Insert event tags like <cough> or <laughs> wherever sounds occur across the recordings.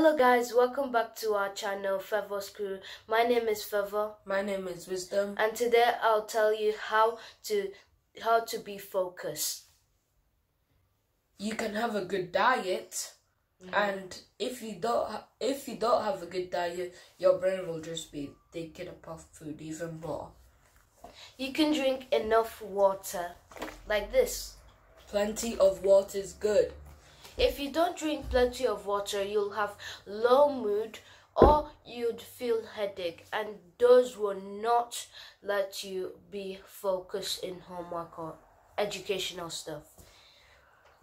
Hello guys, welcome back to our channel Favour's Crew. My name is Fevor My name is Wisdom. and today I'll tell you how to how to be focused. You can have a good diet, mm-hmm. and if you don't, if you don't have a good diet, your brain will just be thinking about food even more. You can drink enough water like this. Plenty of water is good. If you don't drink plenty of water, you'll have low mood or you'd feel headache and those will not let you be focused in homework or educational stuff.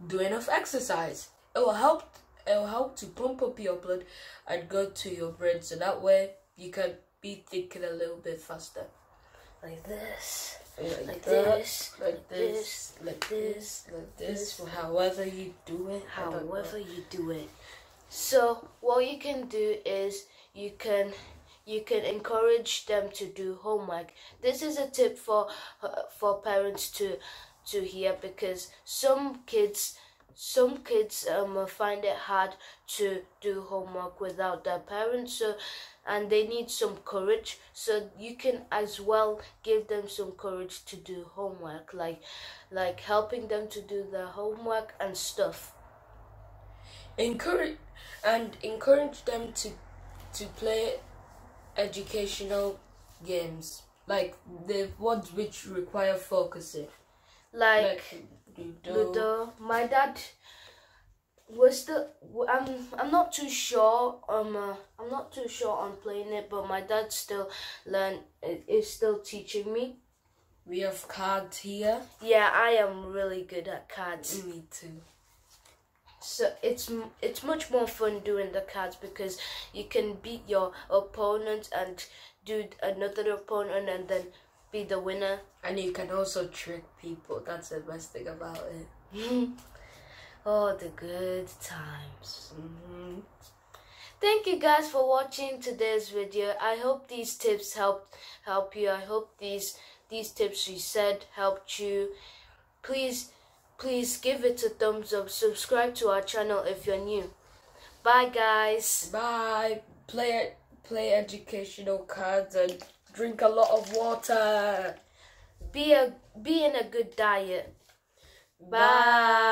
Do enough exercise. It will help. It will help to pump up your blood and go to your brain, so that way you can be thinking a little bit faster. Like this. Like, Like that, this, like this, like this, like this. However you do it. I don't know. however you do it. So what you can do is you can you can encourage them to do homework. This is a tip for uh, for parents to to hear because some kids some kids um find it hard to do homework without their parents so and they need some courage. So you can as well give them some courage to do homework like like helping them to do their homework and stuff. Encourage and encourage them to to play educational games like the ones which require focusing. Like, like ludo, Ludo. My dad was still. I'm. I'm not too sure. Um. Uh, I'm not too sure on playing it, but my dad still learn. Is still teaching me. we have cards here Yeah, I am really good at cards. me too So it's it's much more fun doing the cards because you can beat your opponent and do another opponent and then be the winner. and you can also trick people that's the best thing about it <laughs> oh, the good times. hmm Thank you guys for watching today's video. I hope these tips helped help you. I hope these these tips we said helped you. Please please give it a thumbs up. Subscribe to our channel if you're new. Bye guys. bye play play educational cards and drink a lot of water Be a be in a good diet. Bye.